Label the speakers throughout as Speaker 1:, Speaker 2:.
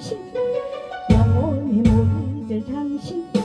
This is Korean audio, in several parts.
Speaker 1: 당신. 영원히 못 잊을 당신.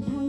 Speaker 1: been